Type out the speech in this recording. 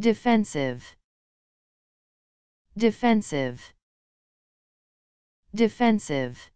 defensive. Defensive. Defensive.